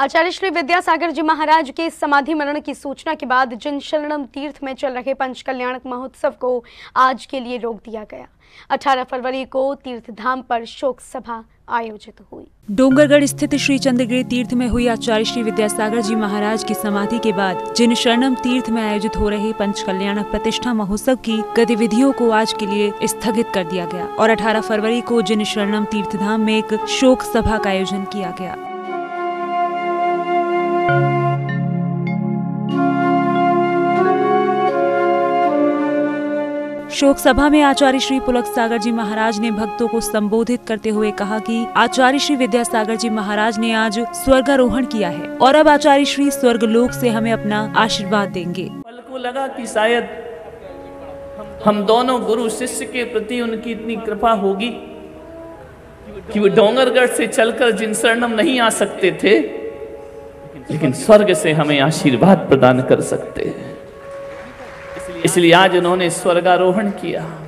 आचार्य श्री विद्यासागर जी महाराज के समाधि मरण की सूचना के बाद जिन शरणम तीर्थ में चल रहे पंच कल्याणक महोत्सव को आज के लिए रोक दिया गया। 18 फरवरी को तीर्थ धाम पर शोक सभा आयोजित हुई। डोंगरगढ़ स्थित श्री चंद्रगिरी तीर्थ में हुई आचार्य श्री विद्यासागर जी महाराज की समाधि के बाद जिन शरणम तीर्थ में आयोजित हो रहे पंच कल्याण प्रतिष्ठा महोत्सव की गतिविधियों को आज के लिए स्थगित कर दिया गया और 18 फरवरी को जिन शरणम तीर्थ धाम में एक शोक सभा का आयोजन किया गया। शोक सभा में आचार्य श्री पुलक सागर जी महाराज ने भक्तों को संबोधित करते हुए कहा कि आचार्य श्री विद्यासागर जी महाराज ने आज स्वर्गारोहण किया है और अब आचार्य श्री स्वर्ग लोक से हमें अपना आशीर्वाद देंगे। पल को लगा कि शायद हम दोनों गुरु शिष्य के प्रति उनकी इतनी कृपा होगी कि वो डोंगरगढ़ से चलकर जिन शरणम नहीं आ सकते थे, लेकिन स्वर्ग से हमें आशीर्वाद प्रदान कर सकते हैं। इसलिए आज उन्होंने स्वर्गारोहण किया।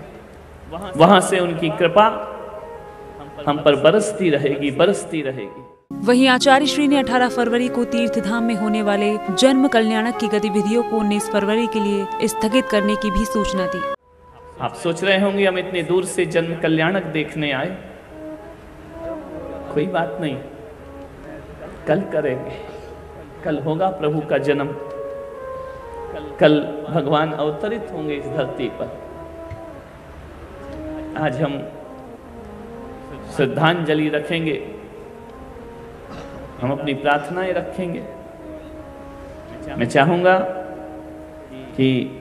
वहाँ से उनकी कृपा हम पर बरसती रहेगी बरसती रहेगी। वहीं आचार्य श्री ने 18 फरवरी को तीर्थ धाम में होने वाले जन्म कल्याणक की गतिविधियों को 19 फरवरी के लिए स्थगित करने की भी सूचना दी। आप सोच रहे होंगे हम इतने दूर से जन्म कल्याणक देखने आए। कोई बात नहीं। कल करेंगे। कल होगा प्रभु का जन्म। कल भगवान अवतरित होंगे इस धरती पर। आज हम श्रद्धांजलि रखेंगे। हम अपनी प्रार्थनाएँ रखेंगे। मैं चाहूँगा कि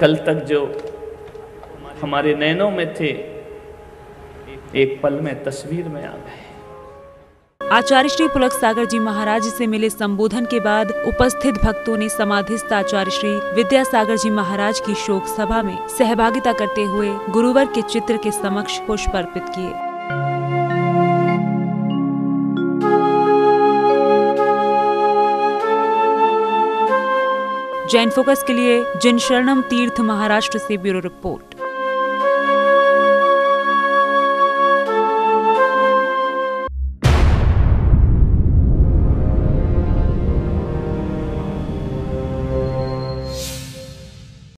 कल तक जो हमारे नैनों में थे, एक पल में तस्वीर में आ गए। आचार्य श्री पुलक सागर जी महाराज से मिले संबोधन के बाद उपस्थित भक्तों ने समाधिस्थ आचार्य श्री विद्यासागर जी महाराज की शोक सभा में सहभागिता करते हुए गुरुवर के चित्र के समक्ष पुष्प अर्पित किए। जैन फोकस के लिए जिन शरणम तीर्थ महाराष्ट्र से ब्यूरो रिपोर्ट।